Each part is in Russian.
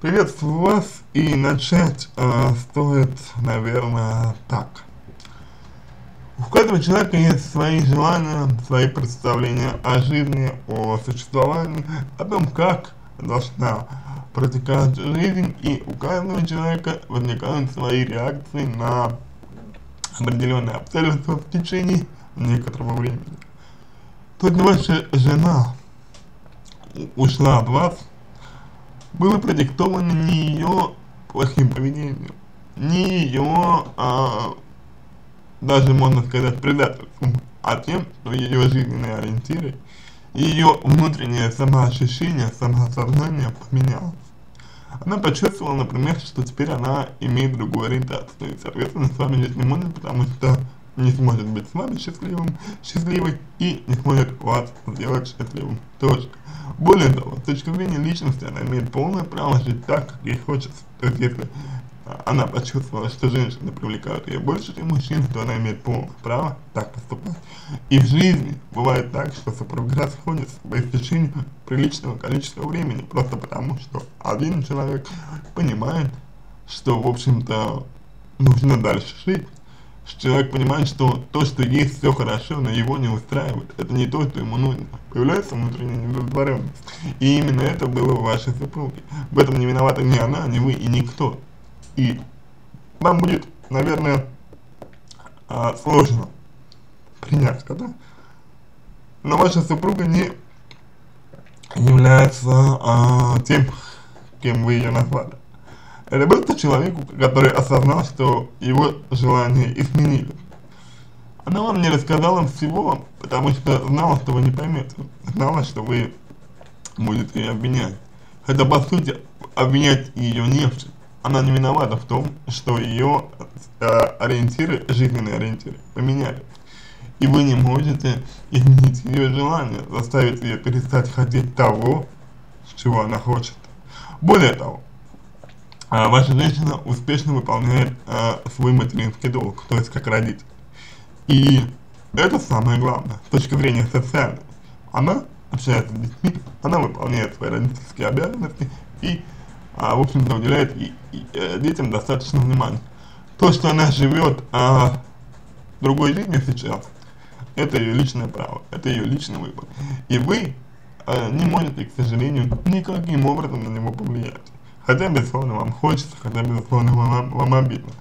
Приветствую вас и начать э, стоит, наверное, так. У каждого человека есть свои желания, свои представления о жизни, о существовании, о том, как должна протекать жизнь, и у каждого человека возникают свои реакции на определенные обстоятельства в течение некоторого времени. Тут ваша жена ушла от вас, было продиктовано не ее плохим поведением, не ее, а, даже можно сказать, предательством, а тем, что ее жизненные ориентиры, ее внутреннее самоощущение, самосознание поменялось. Она почувствовала, например, что теперь она имеет другую ориентацию, и, соответственно, с вами жить не может, потому что не сможет быть с вами счастливым, счастливой и не сможет вас сделать счастливым тоже. Более того, с точки зрения личности она имеет полное право жить так, как ей хочется. То есть, если она почувствовала, что женщины привлекают ее больше, чем мужчин, то она имеет полное право так поступать. И в жизни бывает так, что супруги расходятся по истечению приличного количества времени, просто потому, что один человек понимает, что, в общем-то, нужно дальше жить, человек понимает, что то, что есть, все хорошо, но его не устраивает. Это не то, что ему нужно. Появляется внутренняя недовлетворенность. И именно это было в вашей супруге. В этом не виновата ни она, ни вы и никто. И вам будет, наверное, а, сложно принять это. Но ваша супруга не является а, тем, кем вы ее назвали. Это был тот человек, который осознал, что его желания изменили. Она вам не рассказала всего, потому что знала, что вы не поймете. Знала, что вы будете ее обвинять. Хотя, по сути, обвинять ее не в чем. Она не виновата в том, что ее э, ориентиры, жизненные ориентиры, поменяли. И вы не можете изменить ее желание, заставить ее перестать хотеть того, чего она хочет. Более того, ваша женщина успешно выполняет а, свой материнский долг, то есть как родитель. И это самое главное, с точки зрения социальной. Она общается с детьми, она выполняет свои родительские обязанности и, а, в общем-то, уделяет и, детям достаточно внимания. То, что она живет а, другой жизнью сейчас, это ее личное право, это ее личный выбор. И вы а, не можете, к сожалению, никаким образом на него повлиять. Хотя, безусловно, вам хочется, хотя, безусловно, вам, вам обидно.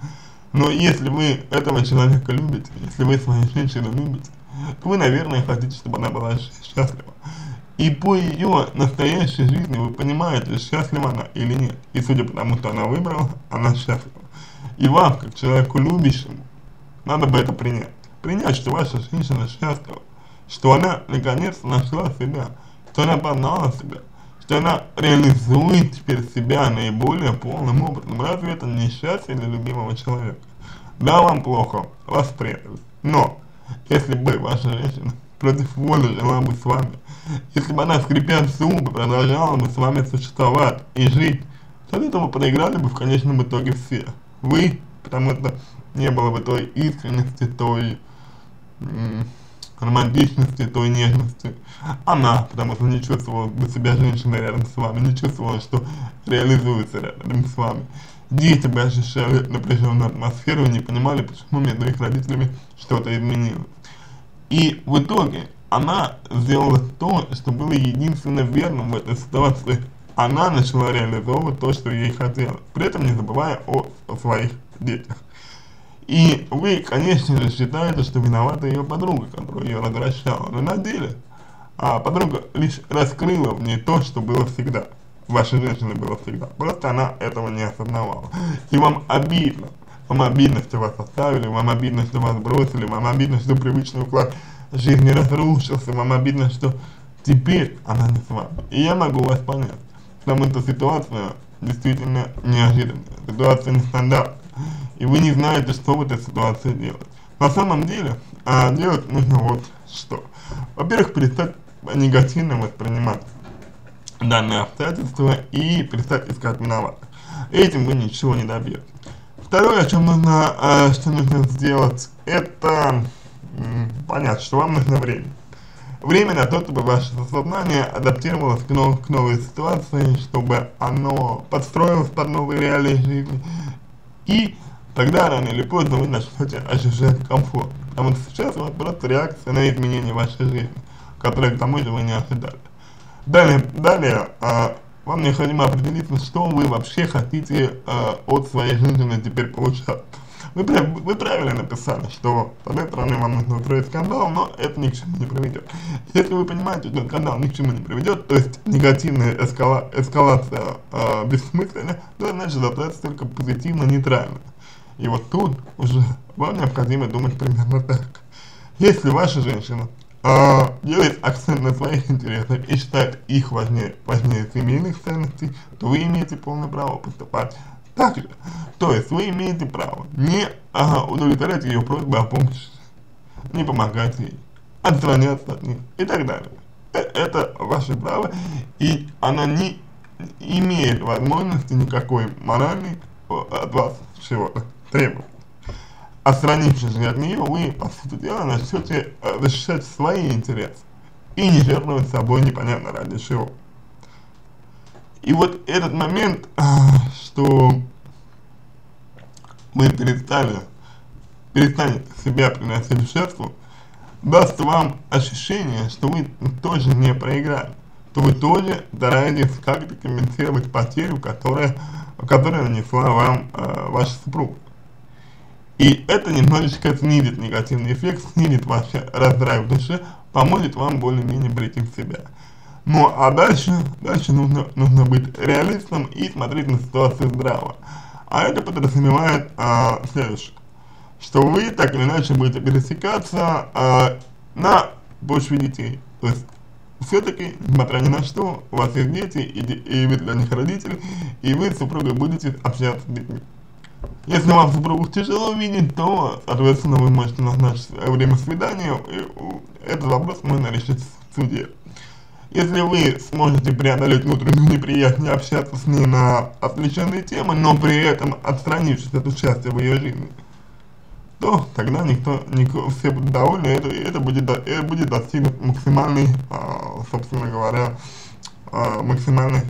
Но если вы этого человека любите, если вы свою женщину любите, то вы, наверное, хотите, чтобы она была счастлива. И по ее настоящей жизни вы понимаете, счастлива она или нет. И судя по тому, что она выбрала, она счастлива. И вам, как человеку любящему, надо бы это принять. Принять, что ваша женщина счастлива, что она наконец нашла себя, что она познала себя, что она реализует теперь себя наиболее полным образом. Разве это не счастье для любимого человека? Да, вам плохо, вас предали. Но, если бы ваша женщина против воли жила бы с вами, если бы она, скрипя зубы, продолжала бы с вами существовать и жить, то от этого проиграли бы в конечном итоге все. Вы, потому что не было бы той искренности, той романтичности, той нежности. Она, потому что не чувствовала бы себя женщиной рядом с вами, не чувствовала, что реализуется рядом с вами. Дети бы ощущали напряженную атмосферу и не понимали, почему между их родителями что-то изменилось. И в итоге она сделала то, что было единственно верным в этой ситуации. Она начала реализовывать то, что ей хотелось, при этом не забывая о, своих детях. И вы, конечно же, считаете, что виновата ее подруга, которая ее возвращала. Но на деле а подруга лишь раскрыла в ней то, что было всегда. Вашей женщины было всегда. Просто она этого не осознавала. И вам обидно. Вам обидно, что вас оставили, вам обидно, что вас бросили, вам обидно, что привычный уклад жизни разрушился, вам обидно, что теперь она не с вами. И я могу вас понять, потому что ситуация действительно неожиданная, ситуация нестандартная и вы не знаете, что в этой ситуации делать. На самом деле, а, делать нужно вот что. Во-первых, перестать негативно воспринимать данные обстоятельства и перестать искать виноватых. Этим вы ничего не добьетесь. Второе, о чем нужно, а, что нужно сделать, это понять, что вам нужно время. Время на то, чтобы ваше сознание адаптировалось к, нов к новой ситуации, чтобы оно подстроилось под новые реалии жизни. И тогда рано или поздно вы начнете ощущать комфорт. Потому что сейчас у вас просто реакция на изменения вашей жизни, которые к тому же вы не ожидали. Далее, далее а, вам необходимо определиться, что вы вообще хотите э, от своей жизни теперь получать. Вы, вы правильно написали, что с одной стороны вам нужно устроить скандал, но это ни к чему не приведет. Если вы понимаете, что скандал ни к чему не приведет, то есть негативная эскала, эскалация э, бессмысленна, то значит достаточно только позитивно-нейтрально. И вот тут уже вам необходимо думать примерно так. Если ваша женщина э, делает акцент на своих интересах и считает их важнее, важнее семейных ценностей, то вы имеете полное право поступать так же. То есть вы имеете право не ага, удовлетворять ее просьбы о помощи, не помогать ей, отстраняться от них и так далее. Э, это ваше право, и она не имеет возможности никакой моральной от вас чего-то требовать. Отстранившись от нее, вы, по сути дела, начнете э, защищать свои интересы и не жертвовать собой непонятно ради чего. И вот этот момент, а, что мы перестали, перестанете себя приносить в жертву, даст вам ощущение, что вы тоже не проиграли, то вы тоже стараетесь как-то компенсировать потерю, которая, которая нанесла вам э, ваша супруга. И это немножечко снизит негативный эффект, снизит ваш раздрай в поможет вам более-менее прийти в себя. Ну а дальше, дальше нужно, нужно быть реалистом и смотреть на ситуацию здраво. А это подразумевает а, следующее, что вы так или иначе будете пересекаться а, на почве детей. То есть все-таки, несмотря ни на что, у вас есть дети, и, и вы для них родители, и вы с супругой будете общаться с детьми. Если вам супругу тяжело видеть, то, соответственно, вы можете назначить время свидания, и этот вопрос можно решить в суде. Если вы сможете преодолеть внутреннюю неприязнь и общаться с ней на отвлеченные темы, но при этом отстранившись от участия в ее жизни, то тогда никто, никто все будут довольны, это, это будет, это будет достигнут максимальный, а, собственно говоря, а, максимальный,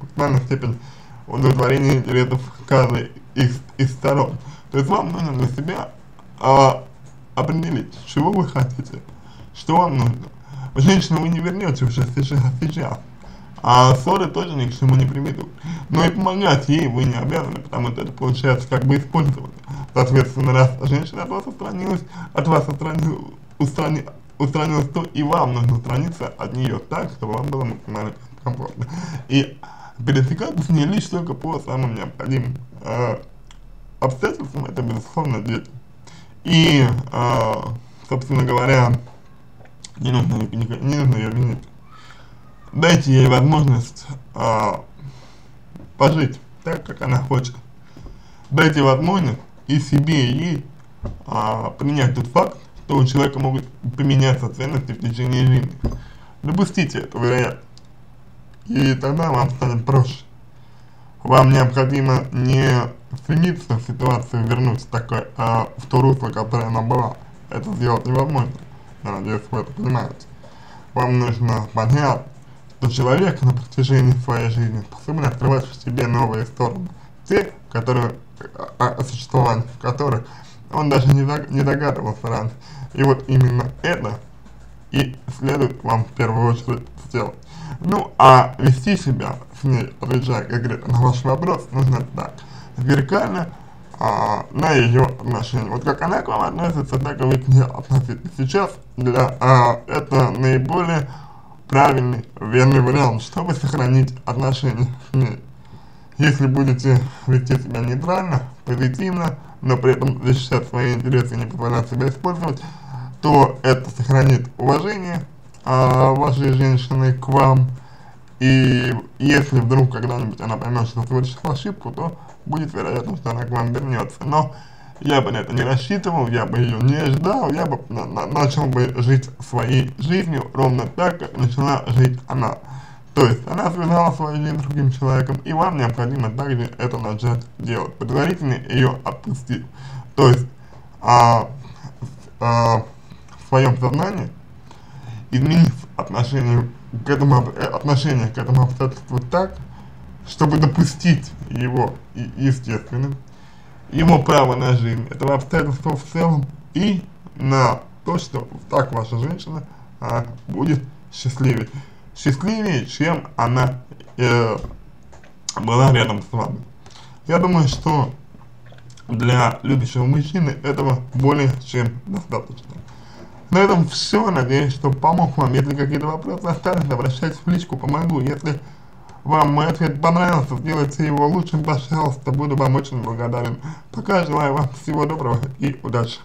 максимальная степень удовлетворения интересов каждой из, из сторон. То есть вам нужно для себя а, определить, чего вы хотите, что вам нужно. Женщину вы не вернете уже сейчас, а ссоры тоже ни к чему не приведут. Но и помогать ей вы не обязаны, потому что это получается как бы использование. Соответственно, раз женщина от вас устранилась, от вас устранилась, устрани, устранилась, то и вам нужно устраниться от нее так, чтобы вам было максимально комфортно. И пересекаться с ней лишь только по самым необходимым э, обстоятельствам, это безусловно дети. И, э, собственно говоря, не нужно, не, не нужно ее винить. Дайте ей возможность а, пожить так, как она хочет. Дайте возможность и себе, и ей а, принять тот факт, что у человека могут поменяться ценности в течение жизни. Допустите эту вероятность. И тогда вам станет проще. Вам необходимо не стремиться ситуацию вернуть такой, а, в то русло, которое она была. Это сделать невозможно. Я надеюсь, вы это понимаете. Вам нужно понять, что человек на протяжении своей жизни способен открывать в себе новые стороны. Те, которые, о, о существовании которых он даже не догадывался раньше. И вот именно это и следует вам в первую очередь сделать. Ну, а вести себя с ней, отвечая конкретно на ваш вопрос, нужно так. Зеркально а, на ее отношения. Вот как она к вам относится, так и вы к ней относитесь. Сейчас для, а, это наиболее правильный, верный вариант, чтобы сохранить отношения с ней. Если будете вести себя нейтрально, позитивно, но при этом защищать свои интересы и не позволять себя использовать, то это сохранит уважение а, вашей женщины к вам. И если вдруг когда-нибудь она поймет, что совершила ошибку, то будет вероятность, что она к вам вернется. Но я бы на это не рассчитывал, я бы ее не ждал, я бы на, на, начал бы жить своей жизнью ровно так, как начала жить она. То есть она связала свою жизнь с другим человеком, и вам необходимо также это начать делать, предварительно ее отпустить. То есть а, а, в своем сознании изменить отношение к этому, отношение к этому обстоятельству так, чтобы допустить его естественным, его право на жизнь, этого обстоятельства в целом и на то, что так ваша женщина а, будет счастливее. Счастливее, чем она э, была рядом с вами. Я думаю, что для любящего мужчины этого более чем достаточно. На этом все. Надеюсь, что помог вам. Если какие-то вопросы остались, обращайтесь в личку, помогу. Если вам мой ответ понравился, сделайте его лучшим, пожалуйста. Буду вам очень благодарен. Пока желаю вам всего доброго и удачи.